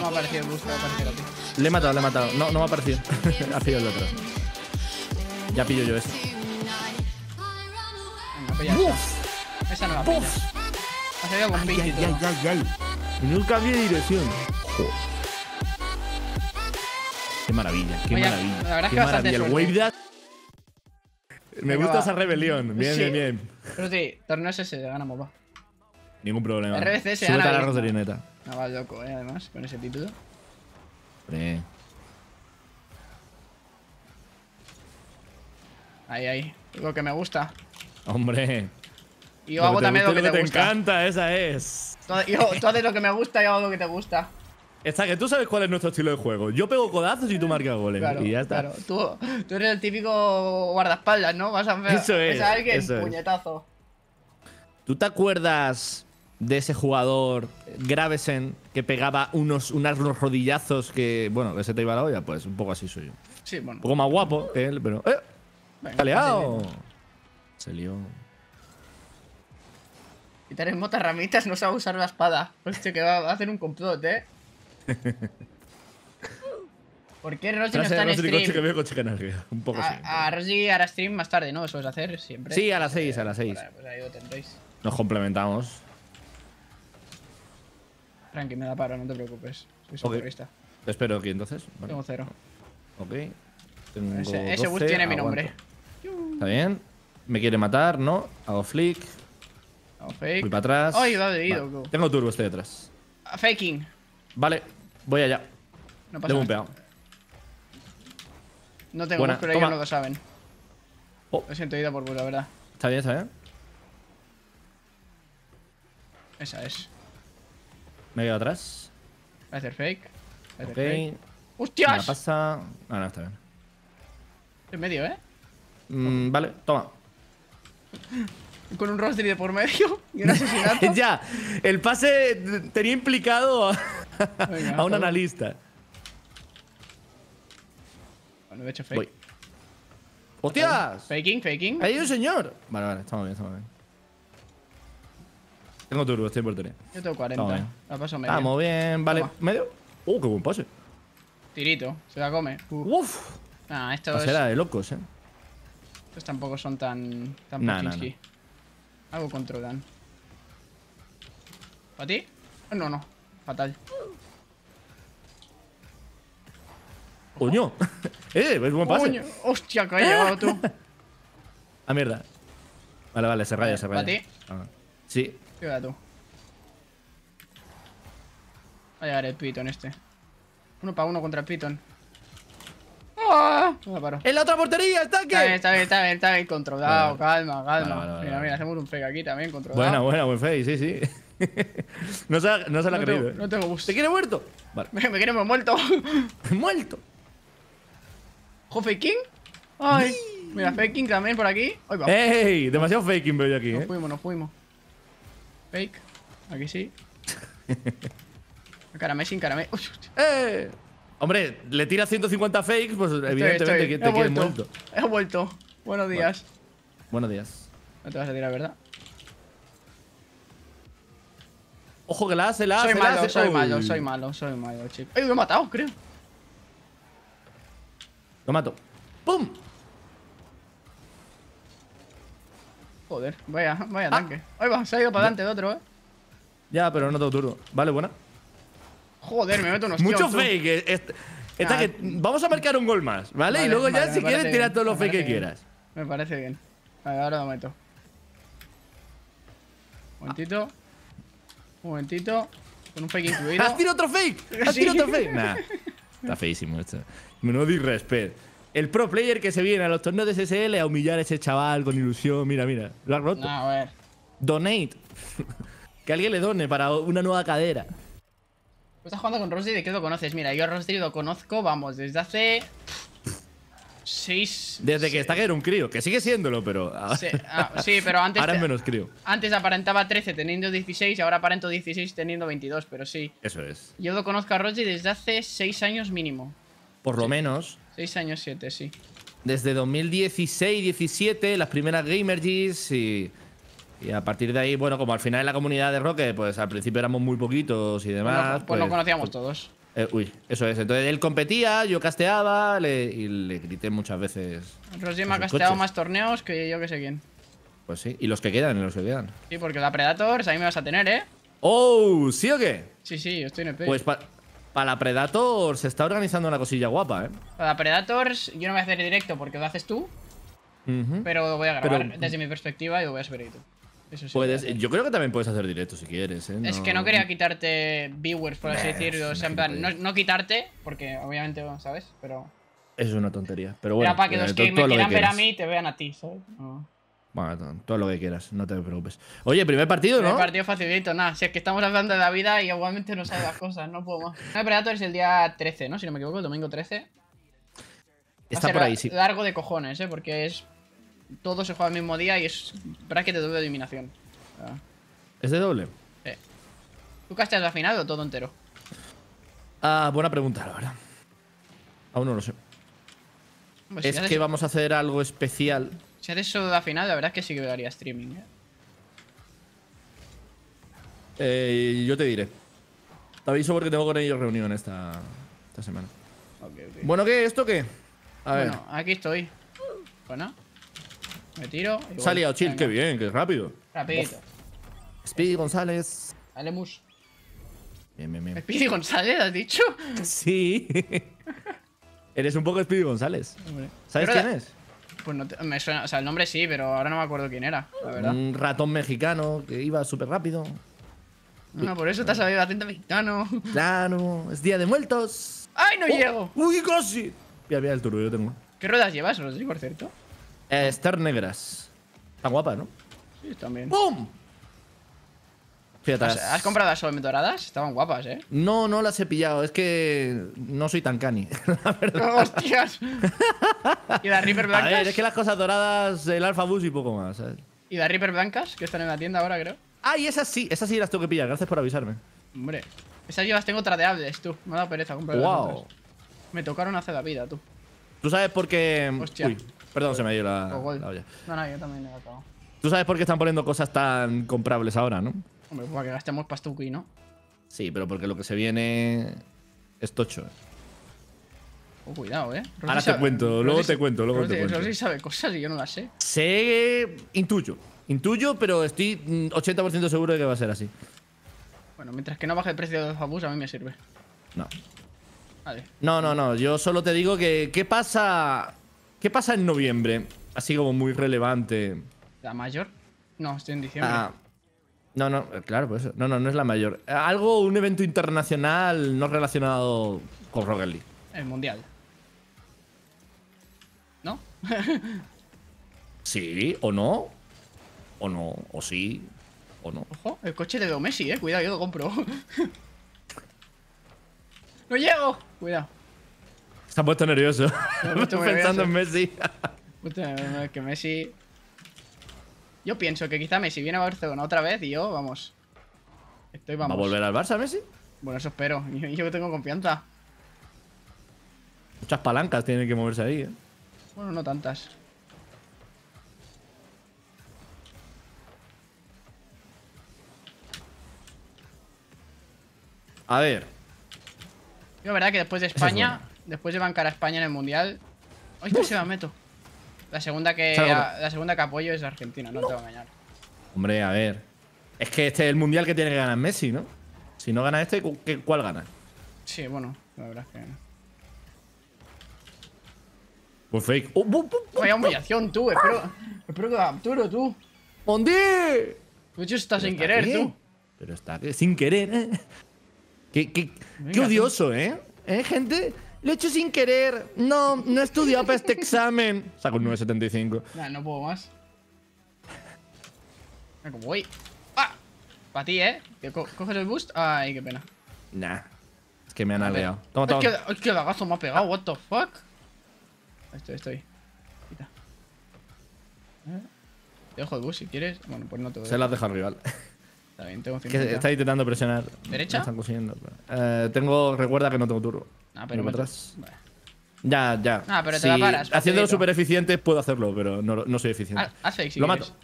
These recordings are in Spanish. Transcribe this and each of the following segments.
No me ha parecido el boost, me ha parecido a ti. Le he matado, le he matado. No, no me ha parecido. ha pillado el otro. Ya pillo yo este. Venga, pilla esa. Esa no la pillas. Ha salido con 20 y todo. ay, ay. Y no cambie de dirección. Qué maravilla, qué Oye, maravilla. la verdad es qué que bastante maravilla. El wave dash. Me gusta esa rebelión. Bien, Sí. bien, bien. Pero sí, torneos ese, ganamos, va. Ningún problema. RBC se Súbete gana a la bien. No va loco, eh, además, con ese título. Hombre. Ahí, ahí. Lo que me gusta. Hombre. Y yo Lo hago también lo que te, te gusta. encanta, esa es. Yo- tú haces lo que me gusta y hago lo que te gusta. Está que tú sabes cuál es nuestro estilo de juego. Yo pego codazos y tú marcas goles. Claro, y ya está. claro. Tú, tú eres el típico guardaespaldas, ¿no? Vas a hacer Eso es, a alguien, eso es. puñetazo. ¿Tú te acuerdas de ese jugador Gravesen que pegaba unos, unos rodillazos que, bueno, que se te iba la olla? Pues un poco así soy yo. Un Sí, bueno. poco más guapo que él, pero. ¡Eh! Venga, fácil. Se lió. Y tenés motas ramitas, no sabe usar la espada. Hostia, que va a hacer un complot, ¿eh? ¿Por qué Rosy no está en Rosy Coche que stream? veo coche que energía. Un poco. A, a Rosy hará stream más tarde, ¿no? Eso es hacer siempre. Sí, a las 6, a las 6. Vale, pues ahí lo tendréis. Nos complementamos. Tranqui, me da paro, no te preocupes. Soy socorrista. Te espero aquí entonces. Vale. Tengo cero. Ok. Tengo Ese, ese bus 12, tiene mi nombre. Está bien. Me quiere matar, ¿no? Hago flick. No, fake. Voy para atrás. Ay. Vale. Tengo turbo, estoy detrás. Ah, Faking. Vale, voy allá. No Le pasa nada. bumpeado. No tengo Buena, pero ellos no lo saben. Oh. Lo siento, ido por bus, la verdad. Está bien, está bien. Esa es. Me atrás. Voy a hacer fake. Voy a hacer Ok. fake. Me ¡Hostias! pasa. Ah, no, está bien. En medio, ¿eh? Mm, vale, toma. Con un rostri de por medio y un asesinato. ya, el pase tenía implicado a, Venga, a un analista. Bueno, he hecho fake. Voy. ¡Hostias! Faking, faking. ¡Ahí hay un señor! Vale, vale, estamos bien, estamos bien. Tengo turbo, estoy en portería. Yo tengo 40. Vamos bien. La paso medio. Vamos bien, vale. Toma. ¿Medio? ¡Uh, qué buen pase! Tirito, se la come. Uh. ¡Uf! Nah, estos, Pasera de locos, eh. estos tampoco son tan. tan Nah, nah, Puchinsky. Algo controlan. ¿Para ti? No, no. Fatal. ¡Coño! ¡Eh! Es buen pase. Coño, Hostia, que has llegado tú. Ah, mierda. Vale, vale, se raya, se ¿Para raya. ti? Ah. Sí. Queda tú. Va a llegar el pitón este. Uno para uno contra el pitón. ¡Ah! No me paro. ¡En la otra portería! ¡Está aquí! Está bien, está bien, está bien, está bien controlado, Vale, calma, calma. Vale, vale, vale, mira, vale. mira, hacemos un fake aquí también, controlado. Buena, buena, buen face, sí, sí. no se, no se la ha No creído, tengo, eh. no tengo boost. ¿Te quiere muerto? Vale. Me, me queremos muerto. ¡Muerto! ¿Jo faking? Ay, mira, faking también por aquí. ¡Ey! Demasiado faking veo yo aquí, Nos eh. fuimos, nos fuimos. Fake. Aquí sí. Encarame. Uy, hostia. ¡Eh! Hombre, le tira 150 fakes, pues evidentemente Estoy, te quieres muerto. He vuelto. Buenos días. Buenos días. No te vas a tirar, ¿verdad? Ojo que la hace, la soy hace, la malo, soy malo, soy malo, soy malo, chico. ¡Ay, lo he matado, creo! Lo mato. ¡Pum! Joder, vaya, vaya Ah. tanque. Ahí va, se ha ido para adelante de otro, eh. Ya, pero no tengo turbo. Vale, buena. Joder, me meto unos Mucho tú. fake. eh, est- Esta Ah. que vamos a marcar un gol más, ¿vale? Vale, y luego ya, si quieres, tira todos los fake que bien. quieras. Me parece bien. Vale, ahora lo meto. Un momentito. Un momentito. Con un fake incluido. ¿Has tirado otro fake? ¿Has Sí. tirado otro fake? Nah. Está feísimo esto. Menudo disrespect. El pro player que se viene a los torneos de SSL a humillar a ese chaval con ilusión. Mira, mira. Lo has roto. No, a ver. Donate. que alguien le done para una nueva cadera. Tú estás jugando con Rosy, ¿de qué lo conoces? Mira, yo a Rosy lo conozco, vamos, desde hace. Seis. Desde que está que era un crío. Que sigue siéndolo, pero. Sí, ah, sí, pero antes. Ahora es menos crío. Antes aparentaba 13 teniendo 16 y ahora aparento 16 teniendo 22, pero sí. Eso es. Yo lo conozco a Rosy desde hace 6 años mínimo. Por lo menos. 6 años, 7, sí. Desde 2016-17, las primeras Gamer Gs y, y a partir de ahí, bueno, como al final en la comunidad de Rocket, pues al principio éramos muy poquitos y Pues, demás. pues lo conocíamos todos. Eh, uy, eso es. Entonces él competía, yo casteaba le- y le grité muchas veces. Rosy me ha casteado coches. más torneos que yo que sé quién. Pues sí, y los que quedan, y los que quedan. Sí, porque la Predators ahí me vas a tener, ¿eh? ¡Oh! ¿Sí o qué? Sí, sí, yo estoy en el P. Pues para la Predator se está organizando una cosilla guapa, ¿eh? Para Predators yo no voy a hacer directo porque lo haces tú, pero voy a grabar Pero- desde mi perspectiva y lo voy a subir a YouTube. Eso sí. Puedes, yo creo que también puedes hacer directo si quieres, ¿eh? Es que no quería quitarte viewers, por así decirlo. O sea, en plan, no, no quitarte, porque obviamente, ¿sabes? Pero. Es una tontería. Pero bueno, era para que eh, los que me lo quieran ver a mí te vean a ti, ¿sabes? No. Bueno, to- todo lo que quieras, no te preocupes. Oye, primer partido, ¿no? partido facilito, nada. Si es que estamos hablando de la vida y igualmente no sabe las cosas, no puedo más. El Predator es el día 13, ¿no? Si no me equivoco, el domingo 13. Va a Está por ahí, sí. Largo de cojones, ¿eh? Porque es. Todo se juega el mismo día y es bracket de doble eliminación. Sea, ¿Es de doble? eh. ¿Tú casteas la final o todo entero? Ah, buena pregunta, la verdad. Aún no lo sé. Pues si es que vamos a hacer algo especial. Si haces solo la final, la verdad es que sí que haría streaming, ¿eh? Eh, yo te diré. Te aviso porque tengo con ellos reunión esta, esta semana. Bueno, ¿qué? ¿Esto qué? A ver. Bueno, aquí estoy. Bueno. Me tiro. y Se ha liado chill, qué bien, qué rápido. Rapidito. Speedy González. Alemus. Bien, bien, bien. Speedy González, ¿has dicho? Sí. Eres un poco Speedy González. Hombre. ¿Sabes Pero quién la- es? Pues no te- me suena, o sea, el nombre sí, pero ahora no me acuerdo quién era, la verdad. Un ratón mexicano que iba súper rápido. No, por eso te has sabido acento mexicano. Claro, es día de muertos. ¡Ay, no llego! ¡Uy, casi! Mira, mira el turbo, yo tengo. ¿Qué ruedas llevas, Rodrigo, por cierto? Eh, Esther Negras. Está guapa, ¿no? Sí, también. ¡Pum! Fíjate. ¿Has, comprado las Solme doradas? Estaban guapas, ¿eh? No, no las he pillado. Es que no soy tan cani. la verdad. ¡Hostias! ¿Y las Reaper A blancas? ver, es que las cosas doradas, el Alpha Bus y poco más, ¿sabes? ¿Y las Reaper blancas? Que están en la tienda ahora, creo. Ah, y esas sí, esas sí las tengo que pillar. Gracias por avisarme. Hombre. Esas yo las tengo tradeables, tú. Me ha dado pereza comprar las ¡Wow! otras. Me tocaron hace la vida, tú. ¿Tú sabes por qué. Hostia. Uy, perdón, se me ha ido la, la olla. No, no, yo también he acabado. ¿Tú sabes por qué están poniendo cosas tan comprables ahora, no? Hombre, pues para que gastemos pastuki, ¿no? Sí, pero porque lo que se viene es tocho. ¿eh? Oh, cuidado, ¿eh? Rosy Ahora te sabe- cuento, luego Rosy- te cuento, luego te cuento. Rosy sabe cosas y yo no las sé. Sé. Intuyo. Intuyo, pero estoy mm, 80% seguro de que va a ser así. Bueno, mientras que no baje el precio de los Fabus, a mí me sirve. No. Vale. No, no, no. Yo solo te digo que. ¿Qué pasa. ¿Qué pasa en noviembre? Así como muy relevante. ¿La mayor? No, estoy en diciembre. Ah, no, no, eh, claro, pues eso. No, no, no es la mayor. Algo, un evento internacional no relacionado con Rocket League. El mundial. ¿No? Sí, o no. O no, o sí, o no. Ojo, el coche de Leo Messi, eh. Cuidado, yo lo compro. ¡No llego! Cuidado. Se ha puesto nervioso. Pensando en Messi. Puta, es que Messi. Yo pienso que quizá Messi viene a Barcelona otra vez y yo, vamos. Estoy, ¿Va a vamos. volver al Barça, Messi? Bueno, eso espero. Yo, yo tengo confianza. Muchas palancas tienen que moverse ahí, ¿eh? Bueno, no tantas. A ver. Yo, la verdad, que después de es España, bueno. después de bancar a España en el mundial. ¡Ay, que se la meto! La segunda que, la segunda que apoyo es Argentina, no te voy a engañar. Hombre, a ver. Es que este es el mundial que tiene que ganar Messi, ¿no? Si no gana este, ¿cu- qué- ¿cuál gana? Sí, bueno, la verdad es que. Pues fake. ¡Oh, Vaya humillación, tú. Espero, espero que la capturo, tú. ¡Mondi! De hecho, está sin ¿Está querer, qué? tú. Pero está sin querer, ¿eh? Qué, qué- Venga, qué tú. odioso, ¿eh? ¿Eh, gente? Lo he hecho sin querer. No, no he estudiado para este examen. Saco un 9.75. Nah, no puedo más. Cómo voy. ¡Ah! Para ti, ¿eh? Que co- coges el boost. Ay, qué pena. Nah. Es que me han A aleado. Toma, Es toma. que, es que el lagazo me ha pegado, what the fuck. Estoy, estoy. Quita. Eh, Te dejo el boost si quieres. Bueno, pues no te voy Se las deja al rival. Está bien, tengo que 50. está intentando presionar. ¿Derecha? No están consiguiendo. pero- Eh, tengo. Recuerda que no tengo turbo. Ah, pero atrás. Ya, ya. Ah, pero te Sí, la paras, Haciéndolo súper eficiente puedo hacerlo, pero no, no soy eficiente. Haz- Haz fake si Lo quieres. mato.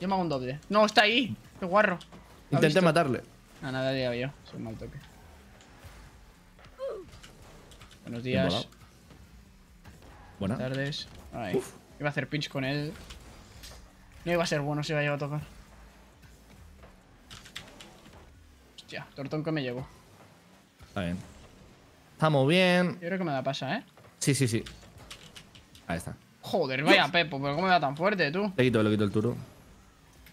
Yo me hago un doble. No, está ahí. Qué guarro. ¿Lo has Intenté visto? matarle. Ah, nada, ya yo. Soy un mal toque. Buenos días. Buenas tardes. Ay, iba a hacer pinch con él. No iba a ser bueno si iba a llevar a tocar. Hostia, tortón que me llevo. Está bien. Estamos bien. Yo creo que me da pasa, ¿eh? Sí, sí, sí. Ahí está. Joder, vaya Pepo, pero ¿cómo me da tan fuerte, tú? Le quito, le quito el turno.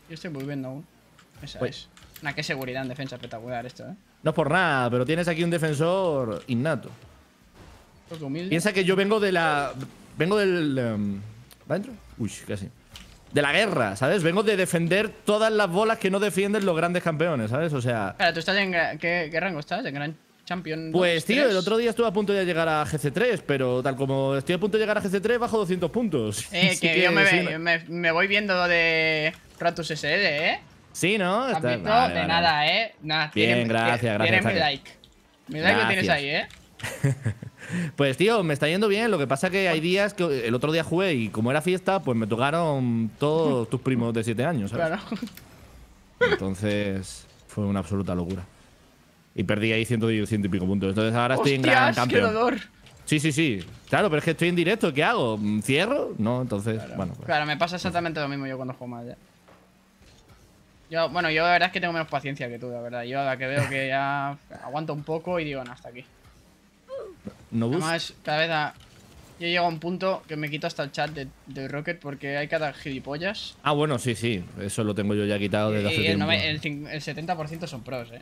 Yo estoy volviendo aún. Esa Uy. es. Una qué seguridad en defensa espectacular esto, ¿eh? No es por nada, pero tienes aquí un defensor innato. Humilde. Piensa que yo vengo de la. Vengo del. em, ¿Va dentro? Uy, casi. De la guerra, ¿sabes? Vengo de defender todas las bolas que no defienden los grandes campeones, ¿sabes? O sea. Espera, ¿tú estás en. ¿Qué, qué rango estás? ¿En Gran Champion? Pues, tío, el otro día estuve a punto de llegar a GC3, pero tal como estoy a punto de llegar a GC3, bajo 200 puntos. Eh, Así que, yo me, sí, ve- me, me voy viendo de Ratus SL, ¿eh? Sí, ¿no? ¿Has Está- vale, de vale, nada, ¿eh? Nada, Bien, tienes- gracias, tienes gracias, mi like. Mi like lo tienes Gracias. ahí, ¿eh? Pues tío, me está yendo bien. Lo que pasa que hay días que el otro día jugué y como era fiesta, pues me tocaron todos tus primos de 7 años, ¿sabes? Claro. Entonces fue una absoluta locura. Y perdí ahí ciento y, ciento y pico puntos. Entonces ahora estoy en gran ¡Hostias, qué campeón. Sí, sí, sí. Claro, pero es que estoy en directo. ¿Qué hago? ¿Cierro? No, entonces, bueno. pues- Claro, me pasa exactamente lo mismo yo cuando juego más ya. Yo, bueno, yo la verdad es que tengo menos paciencia que tú, la verdad. Yo la que veo que ya aguanto un poco y digo, no, hasta aquí. ¿No? Además, cada vez a... Yo llego a un punto que me quito hasta el chat de, de Rocket porque hay cada gilipollas. Ah, bueno, sí, sí. Eso lo tengo yo ya quitado desde hace el, tiempo. el, cin- el 70% son pros, eh.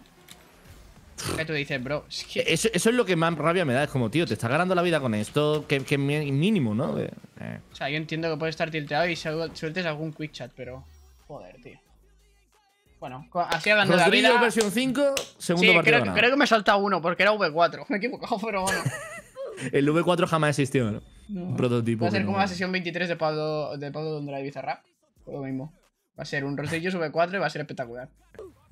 Que tú dices, bro, es que... Eso, eso es lo que más rabia me da. Es como, tío, te estás ganando la vida con esto. Que, que mínimo, ¿no? Eh, eh. O sea, yo entiendo que puedes estar tilteado y su- sueltes algún quick chat, pero... Joder, tío. Bueno, así hablando de la vida... versión 5, segundo Sí, partido creo, creo que me he saltado uno porque era V4. Me he equivocado, pero bueno. El V4 jamás existió, ¿no? Un prototipo. Va a ser como no- la sesión 23 de Pablo, de Pablo Dondra y Bizarrap. Lo mismo. Va a ser un Rodrillo V4 y va a ser espectacular.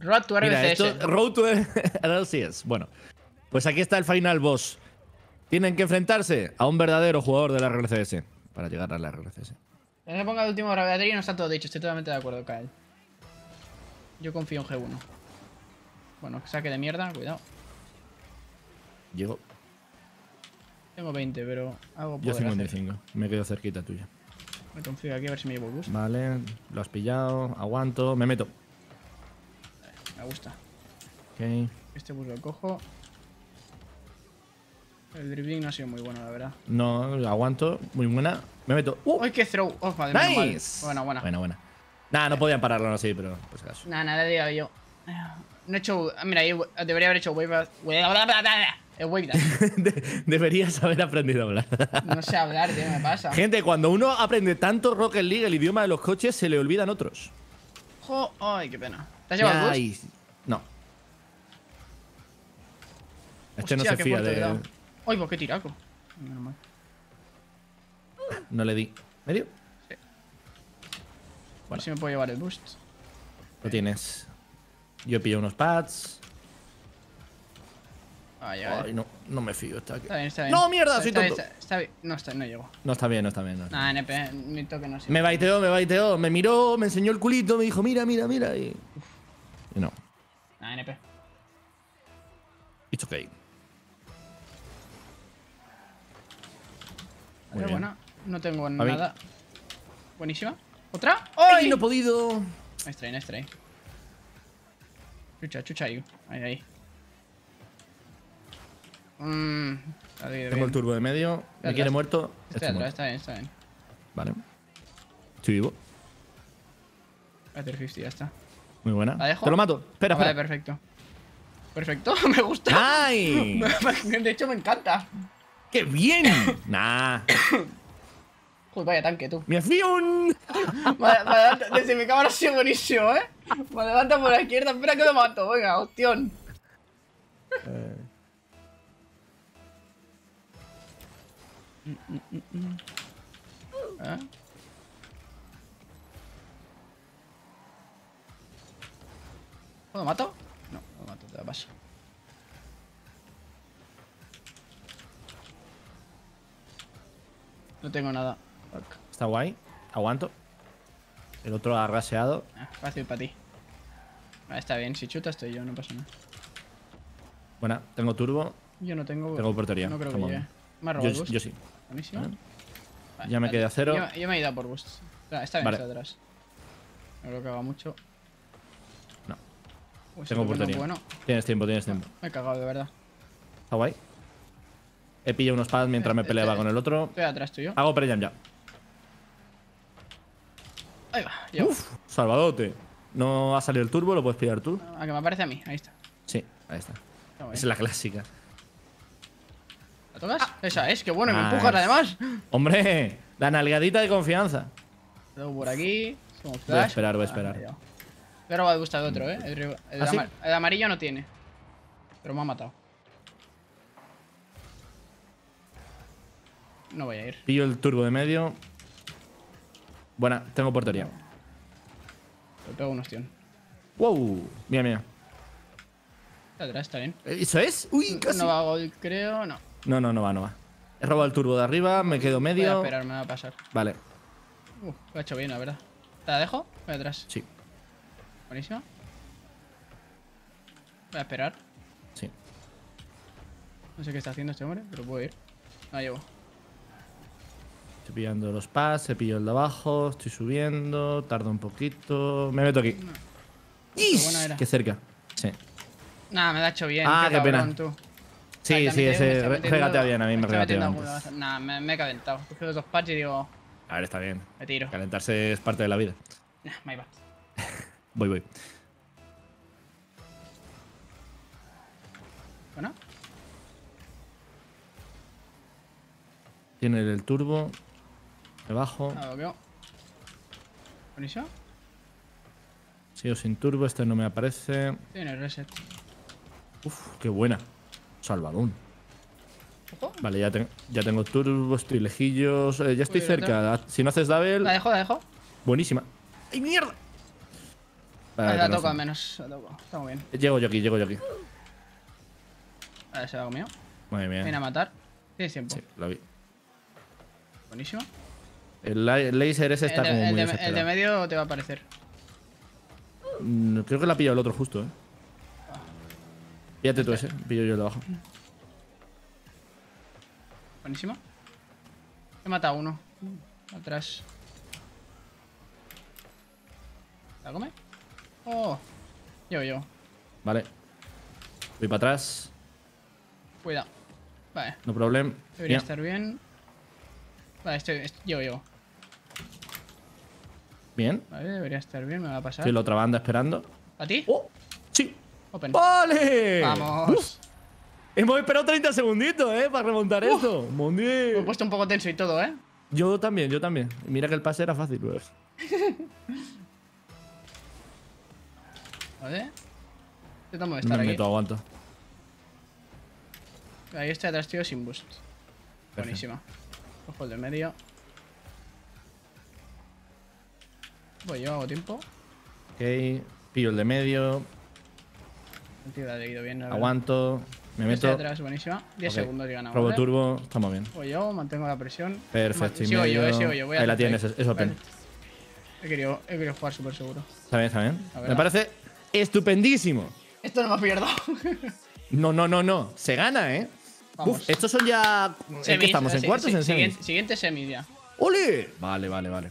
Road to Mira, esto, Road to RLCS. Bueno, pues aquí está el final boss. Tienen que enfrentarse a un verdadero jugador de la RLCS para llegar a la RLCS. Que no se ponga el último gravedad y no está todo dicho. Estoy totalmente de acuerdo, Kael. Yo confío en G1. Bueno, saque de mierda, cuidado. Llego. Tengo 20, pero algo Yo podré hacer. 55. Me quedo cerquita tuya. Me confío aquí a ver si me llevo el boost. Vale, lo has pillado. Aguanto. Me meto. Me gusta. Ok. Este bus lo cojo. El dribbling no ha sido muy bueno, la verdad. No, aguanto. Muy buena. Me meto. ¡Uh! ¡Uy, qué throw! ¡Oh, madre mía. ¡Nice! Buena, buena. Buena, buena. Nada, no podían pararlo así, pero por si acaso. Nada, nada, digo yo. No he hecho. Mira, ahí debería haber hecho wave. El wave dash. De- Deberías haber aprendido a hablar. No sé hablar, tío, me pasa. Gente, cuando uno aprende tanto Rocket League, el idioma de los coches, se le olvidan otros. Ay, qué pena. ¿Te has llevado? Ay, No. Este no se fía de. Ay, pues qué tiraco. Menos mal. No le di. ¿Medio? A ver si me puedo llevar el boost. Lo tienes. Yo he pillado unos pads. Ay, ay. Ay, no, no me fío. Está aquí. Está bien, está bien. ¡No, mierda! Está- Soy está bien, tonto. está- está bien. No, está, no llego. No está bien, no está bien. no está bien. Nada, NP, mi toque no sé. Me baiteó, me baiteó. Me miró, me enseñó el culito, me dijo, mira, mira, mira. Y, y. Nada, NP. It's okay. Muy bien. buena. No tengo nada. Buenísima. ¿Otra? ¡Ay, ¡Ay! no he podido! Nice try, nice try. Chucha, chucha ahí. Ahí, ahí. Mmm. Tengo el turbo de medio. Me atrás. quiere muerto. Estoy Estoy atrás, muerto. está bien, está bien. Vale. Estoy vivo. Voy a hacer 50, ya está. Muy buena. ¿La dejo? Te lo mato. Espera, vale, espera. perfecto. Perfecto, me gusta. ¡Ay! De hecho, me encanta. ¡Qué bien! nah. Joder, vaya tanque, tú. ¡Mi avión! Desde mi cámara ha sido buenísimo, ¿eh? Me levanta por la izquierda, espera que lo mato. Venga, opción. ¿Eh? ¿Lo mato? No, lo mato, te la paso. No tengo nada. Fuck. Está guay. Aguanto. El otro ha raseado. Ah, fácil para ti. Ah, está bien, si chuta estoy yo, no pasa nada. Buena. Tengo turbo. Yo no tengo. Tengo portería. No creo que Come llegue. Me ha robado Yo, boost. yo sí. Buenísimo. Vale. Vale, Ya me vale. quedé a cero. Yo, yo me he ido a por boost. Está, bien, está atrás. No creo que haga mucho. Uy, Tengo oportunidad. Bueno, Tienes tiempo, tienes tiempo. me he cagado, de verdad. Está guay. He pillado unos pads mientras me Eh, peleaba eh, con el otro. Estoy atrás tuyo. Hago prejam ya. Ahí va, llego. Uf, salvadote. No ha salido el turbo, lo puedes pillar tú. A que me aparece a mí, ahí está. Sí, ahí está. Está es la clásica. ¿La tocas? Esa es, que bueno, me Nice. empujas además. Hombre, la nalgadita de confianza. Luego por aquí. Voy a esperar, voy a Ah, esperar. me Me ha robado el boost de otro, eh. El, el de ¿Ah, sí? amar- el de amarillo no tiene. Pero me ha matado. No voy a ir. Pillo el turbo de medio. Buena, tengo portería. Le pego un ostión. Wow, mira, mira. Está atrás, está bien. ¿Eso es? Uy, casi. No va a gol, creo. No. No, no, no va, no va. He robado el turbo de arriba, me quedo Voy a medio. esperar, me va a pasar. Vale, Uh, lo ha hecho bien, la verdad. ¿Te la dejo? Voy atrás. sí, Buenísimo. Voy a esperar. sí. No sé qué está haciendo este hombre, pero puedo ir. No llevo. Estoy pillando los pads, he pillado el de abajo, estoy subiendo, tarda un poquito. Me meto aquí. Qué buena era. Qué cerca. Sí. Nah, me la ha hecho bien. Ah, qué pena. tú. Sí, Ay, sí, me ese regatea bien, a mí me está regatea alguna- Nah, me, me he calentado. He cogido dos patches y digo, A ver, está bien. me tiro. Calentarse es parte de la vida. Nah, me va. Voy, voy. Bueno, Tiene el turbo. Me bajo. nada, lo veo. Buenísimo. Sigo sin turbo, este no me aparece. Tiene reset. Uf, qué buena. Salvadón. Ojo. Vale, ya, ten- ya tengo turbo, estoy lejillos. eh, ya estoy Uy, cerca. Si no haces double, La dejo, la dejo. buenísima. ¡Ay, mierda! Vale, la toco al menos. La toco. Está muy bien. Llego yo aquí, llego yo aquí. Vale, se la ha comido. Muy bien. Viene a matar. Tienes tiempo. Sí, lo vi. Buenísimo. El, la- el laser ese está el, de, como el muy de- el de medio te va a aparecer. Mm, Creo que la ha pillado el otro justo, eh. Píllate tú ese, pillo yo el de abajo. Buenísimo. He matado a uno. Atrás. ¿La come? Oh. Yo, yo. Vale. Voy para atrás, Cuidado. Vale. no problem. Debería estar bien. Vale, estoy. est- Yo, yo. Bien. Vale, debería estar bien. Me va a pasar. Estoy la otra banda esperando. ¿A ti? ¡Oh! ¡Sí! Open. ¡Vale! Vamos. Uf, hemos esperado 30 segunditos, ¿eh? Para remontar esto. Mon Me he puesto un poco tenso y todo, ¿eh? Yo también, yo también. Mira que el pase era fácil, pues. Vale. Intentamos No estar me aquí. meto, aguanto. Ahí estoy atrás, tío, sin boost. Buenísima. Cojo el del medio. Voy yo, hago tiempo. Ok. Pillo el de medio. Tío la leído bien. la. Aguanto. Me Yo Estoy meto. atrás, buenísima. 10 Ok. segundos y ganamos. Robo ¿vale? turbo. Estamos bien. Voy yo, mantengo la presión. Perfecto. y Sigo yo, medio. eh, sigo yo. Voy a Ahí la tope. tienes, es open. Vale. He querido, he querido jugar súper seguro. Está bien, está bien. La Me parece estupendísimo. Esto no me pierdo. No, no, no, no. Se gana, ¿eh? Uf, estos son ya. ¿En qué Semis, estamos? ¿En sí, cuartos? sí, ¿En semis? siguiente, siguiente semis ya. ¡Ole! Vale, vale, vale.